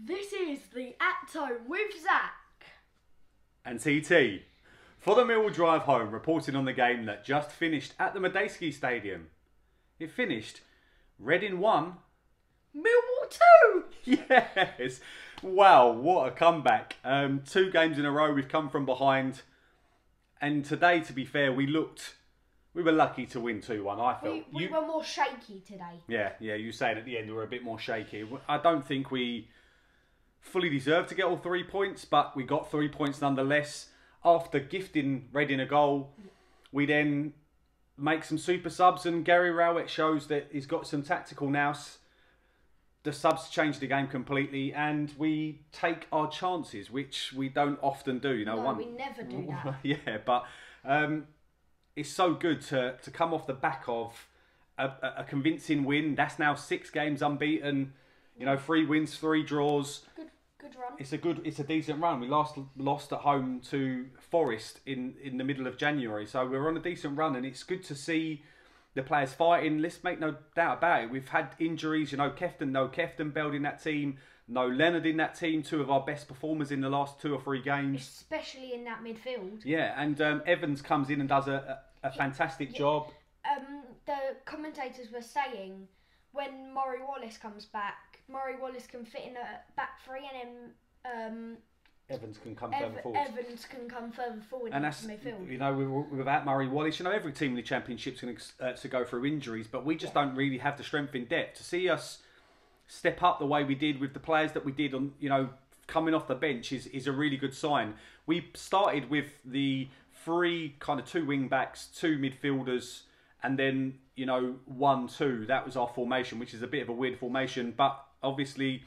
This is the At Home with Zac. and TT for the Mill Drive home, reporting on the game that just finished at the Madejski Stadium. It finished Reading 1. Millwall 2! Yes! Wow, what a comeback. Um, two games in a row, we've come from behind. And today, to be fair, we looked. We were lucky to win 2 1, I felt. We, we You- were more shaky today. Yeah, yeah, you said at the end we were a bit more shaky. I don't think we fully deserved to get all three points, but we got three points nonetheless. After gifting Reading a goal, we then make some super subs, and Gary Rowett shows that he's got some tactical nous. The subs change the game completely, and we take our chances, which we don't often do. You know, No, one we never do that. yeah, but um, it's so good to to come off the back of a, a- a convincing win. That's now six games unbeaten. You know, three wins, three draws. Good, run. It's a good, it's a decent run. We last lost at home to Forest in in the middle of January, so we're on a decent run, and it's good to see the players fighting. Let's make no doubt about it. We've had injuries. You know, Kefton, no Kefton Beld in that team, no Leonard in that team. Two of our best performers in the last two or three games. Especially in that midfield. Yeah, and um, Evans comes in and does a, a, a fantastic job. Um, the commentators were saying when Murray Wallace comes back, Murray Wallace can fit in a back three, and then um, Evans can come further Ev- forward. Evans can come further forward and into that's midfield. you know without Murray Wallace, you know every team in the championship's going to, uh, to go through injuries, but we just don't really have the strength in depth to see us step up the way we did with the players that we did on you know coming off the bench is is a really good sign. We started with the three kind of two wing backs, two midfielders, and then you know one two. That was our formation, which is a bit of a weird formation, but obviously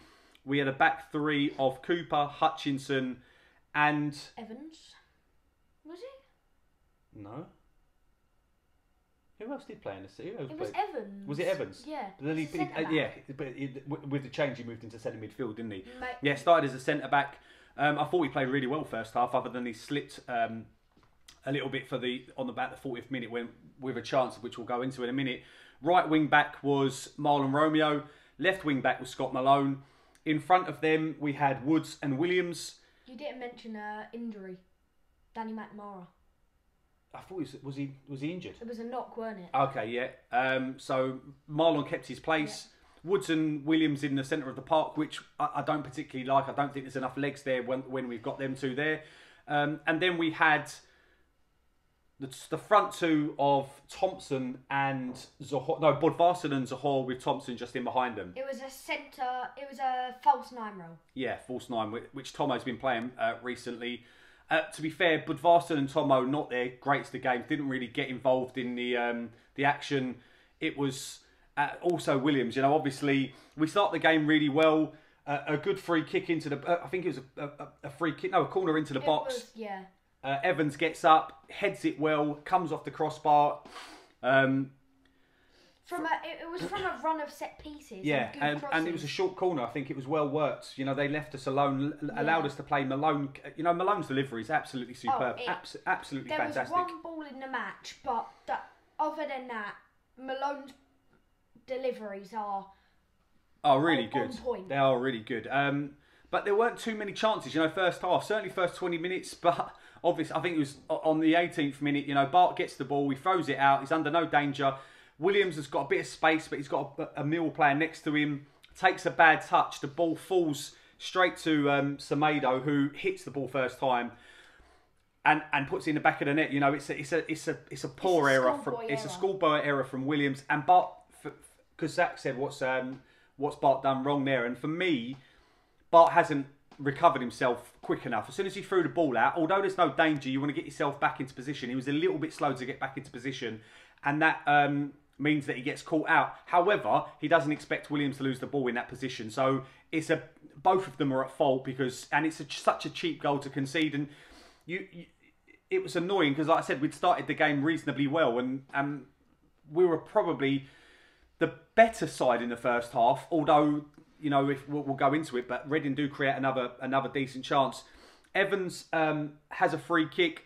we had a back three of Cooper, Hutchinson, and Evans, was he? no. Who else did play in the city? Who else It was played? Evans. Was it Evans? Yeah. But then he, he- uh, yeah, but it, with the change, he moved into centre midfield, didn't he? Mate, Yeah, started as a centre back. Um, I thought he played really well first half, other than he slipped um, a little bit for the on about the 40th minute when with a chance, which we'll go into in a minute. Right wing back was Mahlon Romeo. Left wing back was Scott Malone. In front of them, we had Woods and Williams. You didn't mention uh, injury. Danny McNamara. I thought he was, was he was he injured? It was a knock, weren't it? Okay, yeah. Um, so Mahlon kept his place. Woods and Williams in the centre of the park, which I, I don't particularly like. I don't think there's enough legs there when, when we've got them two there. Um, and then we had the, the front two of Thompson and Zohore. No, Bodvarsson and Zohore with Thompson just in behind them. It was a centre. It was a false nine role. Yeah, false nine, whi- which Tomo's been playing uh, recently. Uh, to be fair, Bodvarsson and Tomo, not their greatest of games, didn't really get involved in the um, the action. It was uh, also Williams. You know, obviously we start the game really well. Uh, a good free kick into the. Uh, I think it was a, a, a free kick, no, a corner into the It box. was yeah. Uh, Evans gets up, heads it well, comes off the crossbar. Um, From a, it, was from a run of set pieces. Yeah, and, good and, and it was a short corner. I think it was well worked. You know, they left us alone, l- allowed us to play Malone. You know, Malone's delivery is absolutely superb, it- Abs- absolutely There fantastic. was one ball in the match, but that, other than that, Malone's deliveries are Oh, really on- on good. point. They are really good. Um, but there weren't too many chances. You know, first half, certainly first twenty minutes. But obviously, I think it was on the 18th minute. You know, Bart gets the ball, he throws it out. He's under no danger. Williams has got a bit of space, but he's got a, a mill player next to him. Takes a bad touch. The ball falls straight to um, Semedo, who hits the ball first time. And, and puts it in the back of the net. You know, it's a it's a it's a it's a poor a error from it's a schoolboy error from Williams and Bart because Zac said what's um what's Bart done wrong there, and for me, Bart hasn't recovered himself quick enough. As soon as he threw the ball out, although there's no danger, you want to get yourself back into position. He was a little bit slow to get back into position, and that um, means that he gets caught out. However, he doesn't expect Williams to lose the ball in that position, so it's a both of them are at fault because, and it's a, such a cheap goal to concede, and you, you it was annoying because, like I said, we'd started the game reasonably well, and um, we were probably the better side in the first half. Although you know, if we'll, we'll go into it, but Reading do create another another decent chance. Evans um, has a free kick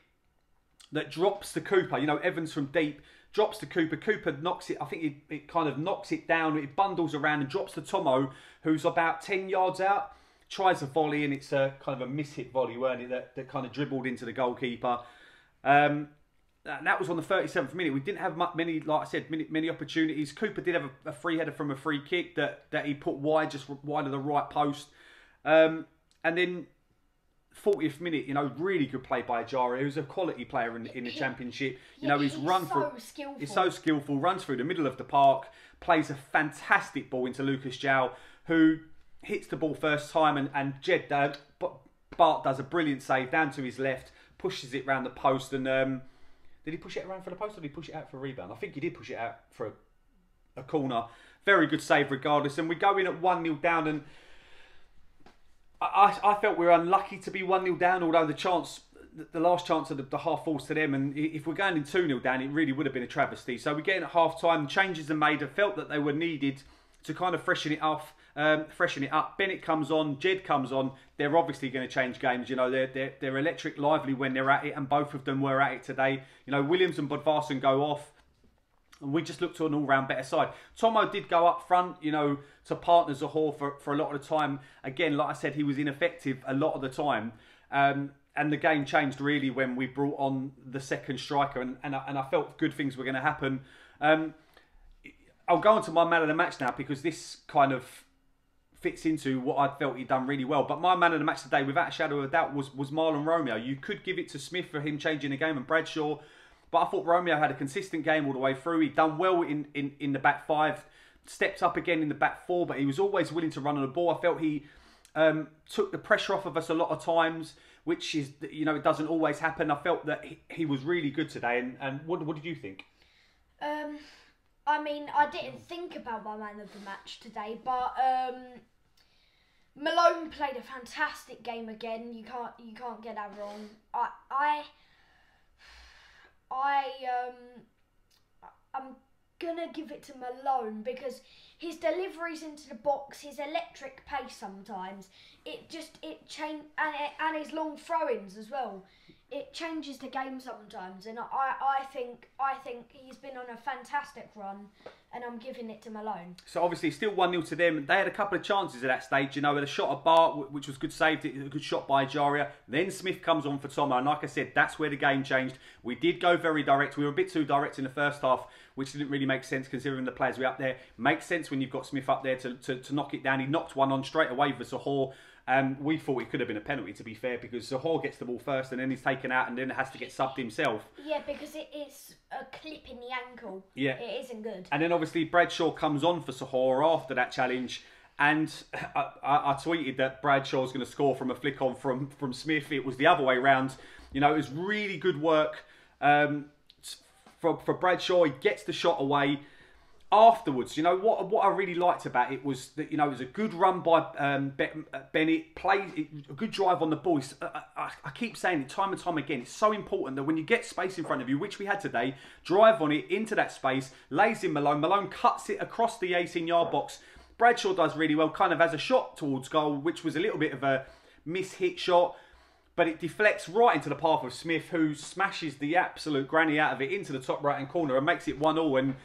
that drops to Cooper. You know, Evans from deep drops to Cooper. Cooper knocks it. I think it, it kind of knocks it down. It bundles around and drops to Tomo, who's about ten yards out. tries a volley and it's a kind of a miss-hit volley, weren't it? That, that kind of dribbled into the goalkeeper. Um, and that was on the 37th minute. We didn't have many, like I said, many, many opportunities. Cooper did have a, a, free header from a free kick that, that he put wide, just wide of the right post. Um, and then 40th minute, you know, really good play by Ejaria, who's a quality player in, in the championship. You know, he's, he's run so for skillful. He's so skillful, runs through the middle of the park, plays a fantastic ball into Lucas João, who hits the ball first time, and, and Jed uh, Bart does a brilliant save down to his left, pushes it round the post, and um, did he push it around for the post or did he push it out for a rebound? I think he did push it out for a, a corner. Very good save regardless, and we go in at 1 0 down and I, I felt we were unlucky to be 1 0 down, although the chance, the last chance of the, the half falls to them. And if we're going in 2 0 down, it really would have been a travesty. So we get in at half time, changes are made. I felt that they were needed to kind of freshen it off, um, freshen it up. Bennett comes on, Jed comes on. They're obviously going to change games. You know, they're, they're, they're electric, lively when they're at it, and both of them were at it today. You know, Williams and Bodvarsson go off. And we just looked to an all-round better side. Tomo did go up front, you know, to partner Zohore for, for a lot of the time. Again, like I said, he was ineffective a lot of the time. Um, and the game changed really when we brought on the second striker, and, and, I, and I felt good things were going to happen. Um, I'll go on to my man of the match now because this kind of fits into what I felt he'd done really well. But my man of the match today, without a shadow of a doubt, was, was Mahlon Romeo. You could give it to Smith for him changing the game and Bradshaw but I thought Romeo had a consistent game all the way through. He'd done well in, in, in the back five, stepped up again in the back four, but he was always willing to run on the ball. I felt he um, took the pressure off of us a lot of times, which is, you know, it doesn't always happen. I felt that he, he was really good today. And, and what, what did you think? Um, I mean, I didn't think about my man of the match today, but um, Malone played a fantastic game again. You can't you can't get that wrong. I I I um I'm gonna give it to Malone because his deliveries into the box, his electric pace sometimes, it just it change and it, and his long throw-ins as well. It changes the game sometimes, and I, I think I think he's been on a fantastic run, and I'm giving it to Malone. So obviously still 1-0 to them. They had a couple of chances at that stage, you know, with a shot at Bart, which was good saved, a good shot by Jaria. Then Smith comes on for Tomo, and like I said, that's where the game changed. We did go very direct. We were a bit too direct in the first half, which didn't really make sense considering the players we up there. Makes sense when you've got Smith up there to, to, to knock it down. He knocked one on straight away for Zohore. Um, we thought it could have been a penalty, to be fair, because Zohore gets the ball first and then he's taken out and then has to get subbed himself. Yeah, because it is a clip in the ankle. Yeah. It isn't good. And then obviously Bradshaw comes on for Zohore after that challenge. And I, I, I tweeted that Bradshaw Bradshaw's going to score from a flick on from, from Smith. It was the other way round. You know, it was really good work um, for, for Bradshaw. He gets the shot away afterwards, you know what what I really liked about it was that you know it was a good run by um, uh, Bennett, play a good drive on the ball. I, uh, uh, I, I, keep saying it time and time again. It's so important that when you get space in front of you, which we had today, drive on it into that space, lays in Malone. Malone cuts it across the 18 yard box. Bradshaw does really well, kind of has a shot towards goal, which was a little bit of a miss-hit shot. But it deflects right into the path of Smith, who smashes the absolute granny out of it into the top right hand corner and makes it 1 0. And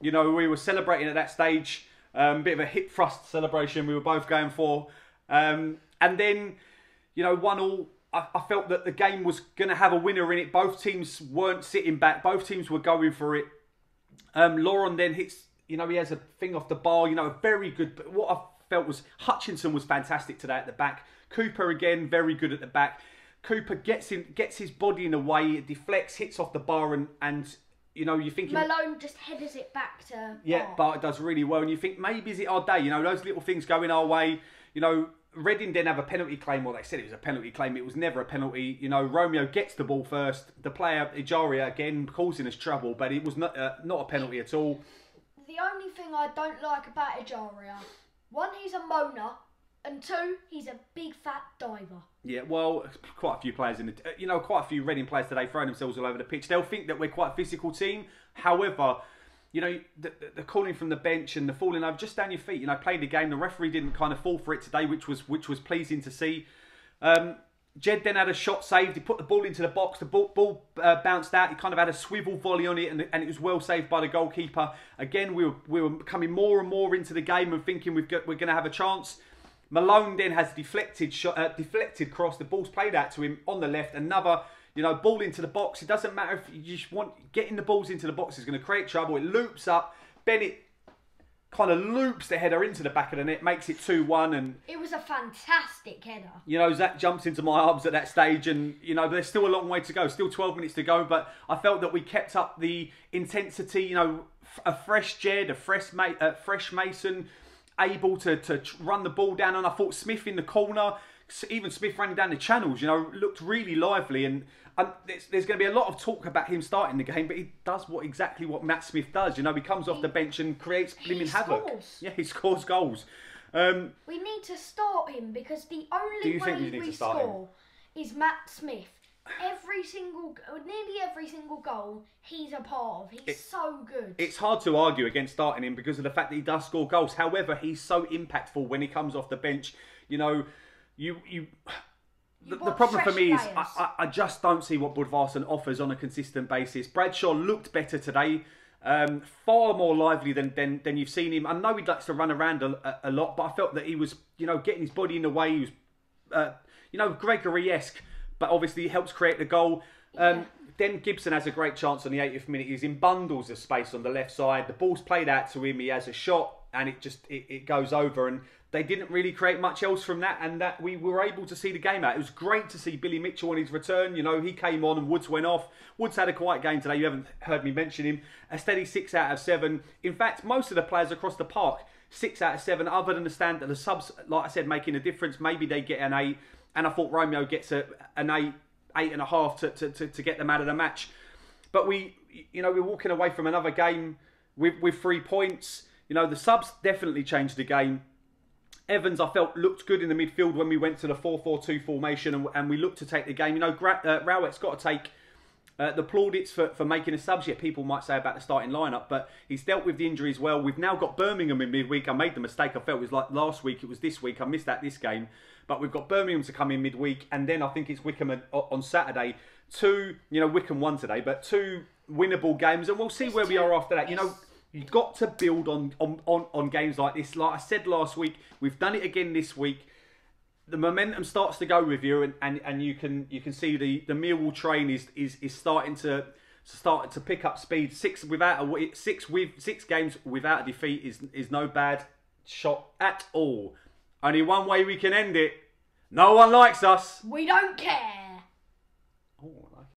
you know, we were celebrating at that stage, um, a bit of a hip thrust celebration we were both going for. Um, and then, you know, one all, I, I felt that the game was going to have a winner in it. Both teams weren't sitting back, both teams were going for it. Um, Laurent then hits, you know, he has a thing off the bar, you know, a very good. But what I felt was Hutchinson was fantastic today at the back. Cooper again, very good at the back. Cooper gets in, gets his body in the way, deflects, hits off the bar, and and you know, you think Malone just headers it back to yeah, Bart does really well, and you think maybe is it our day? You know, those little things going our way. You know, Reading didn't have a penalty claim. Well, they said it was a penalty claim. It was never a penalty. You know, Romeo gets the ball first. The player Ejaria again causing us trouble, but it was not uh, not a penalty at all. The only thing I don't like about Ejaria, one, he's a moaner, and two, he's a big fat diver. Yeah, well, quite a few players in the, you know, quite a few Reading players today throwing themselves all over the pitch. They'll think that we're quite a physical team. However, you know, the, the calling from the bench and the falling over just down your feet. You know, played the game. The referee didn't kind of fall for it today, which was which was pleasing to see. Um, Jed then had a shot saved. He put the ball into the box. The ball, ball uh, bounced out. He kind of had a swivel volley on it, and, and, it was well saved by the goalkeeper. Again, we were we were coming more and more into the game and thinking we've got, we're going to have a chance. Malone then has deflected shot, uh, deflected cross. The ball's played out to him on the left. Another, you know, ball into the box. It doesn't matter if you just want getting the balls into the box is going to create trouble. It loops up. Bennett kind of loops the header into the back of the net, makes it two one, and It was a fantastic header. you know, Zac jumps into my arms at that stage, and you know, there's still a long way to go, still 12 minutes to go. But I felt that we kept up the intensity. You know, a fresh Jed, a fresh Ma- uh, fresh Mason, able to to run the ball down. And I thought Smith in the corner, even Smith running down the channels. You know, looked really lively. And um, there's, there's going to be a lot of talk about him starting the game, but he does what exactly what Matt Smith does. You know, he comes off the bench and creates blimmin' havoc. scores. Yeah, he scores goals. Um, We need to start him because the only way we need we to him? score is Matt Smith. Every single, nearly every single goal, he's a part of. He's so good. it's hard to argue against starting him because of the fact that he does score goals. However, he's so impactful when he comes off the bench. You know, you you. The, the problem for me is players. I, I, I just don't see what Bodvarsson offers on a consistent basis. Bradshaw looked better today, um, far more lively than, than than you've seen him. I know he likes to run around a, a, a lot, but I felt that he was you know getting his body in the way. He was uh, you know, Gregory esque, but obviously helps create the goal. Um, Then Gibson has a great chance on the 80th minute. He's in bundles of space on the left side. The ball's played out to him. He has a shot, and it just it, it goes over. And they didn't really create much else from that, and that we were able to see the game out. It was great to see Billy Mitchell on his return. You know, he came on and Woods went off. Woods had a quiet game today. You haven't heard me mention him. A steady six out of seven. In fact, most of the players across the park six out of seven, other than the stand that the subs, like I said, making a difference. Maybe they get an eight, and I thought Romeo gets a, an eight, eight and a half to, to, to, to get them out of the match. But we, you know, we're walking away from another game with, with three points. You know, the subs definitely changed the game. Evans, I felt, looked good in the midfield when we went to the 4 4 2 formation and, and we looked to take the game. You know, Gra- uh, Rowett's got to take uh, the plaudits for, for making a subs, yet people might say about the starting lineup, but he's dealt with the injuries well. We've now got Birmingham in midweek. I made the mistake. I felt it was like last week, it was this week. I missed that this game. But we've got Birmingham to come in midweek, and then I think it's Wycombe on, Saturday. Two, you know, Wycombe won today, but two winnable games, and we'll see where we are after that. You know, you've got to build on, on, on, on games like this. Like I said last week, we've done it again this week the momentum starts to go with you, and, and, and you can you can see the the Millwall train is is, is starting to starting to pick up speed. Six without a six with six games without a defeat is is no bad shot at all. Only one way we can end it. No one likes us. we don't care.